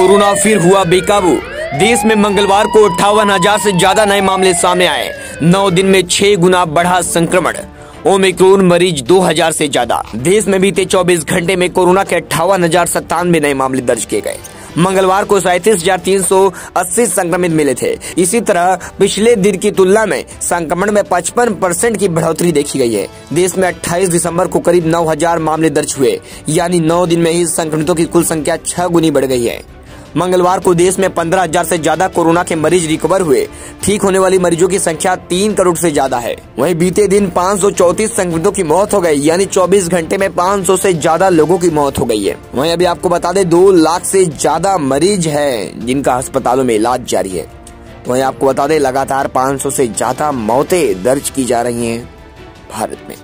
Corona फिर हुआ बेकाबू। देश में मंगलवार को अट्ठावन हज़ार से ज़्यादा नए मामले सामने आए। नौ दिन में छह गुना बढ़ा संक्रमण। ओमिक्रोन मरीज़ 2000 से ज़्यादा। देश में बीते 24 घंटे में कोरोना के अट्ठावन हज़ार सत्तानवे नए मामले दर्ज किए गए। मंगलवार को सैतीस हज़ार तीन सौ अस्सी संक्रमित मिले थे। इसी तरह, पिछले दिन की तुलना में संक्रमण में 55 परसेंट की बढ़ोतरी देखी गई है। देश में 28 दिसंबर को करीब 9000 मामले दर्ज हुए। यानी 9 दिन में ही संक्रमितों की कुल संख्या छह गुनी बढ़ गई है। मंगलवार को देश में पंद्रह हज़ार से ज़्यादा कोरोना के मरीज़ रिकवर हुए। ठीक होने वाली मरीजों की संख्या तीन करोड़ से ज़्यादा है। वहीं बीते दिन पाँच संक्रमितों की मौत हो गई, यानी 24 घंटे में 500 से ज़्यादा लोगों की मौत हो गई है। वहीं अभी आपको बता दें, दो लाख से ज़्यादा मरीज़ हैं, जिनका अस्पतालों में इलाज जारी है। वहीं आपको बता दें, लगातार 500 से ज़्यादा मौतें दर्ज की जा रही हैं भारत में।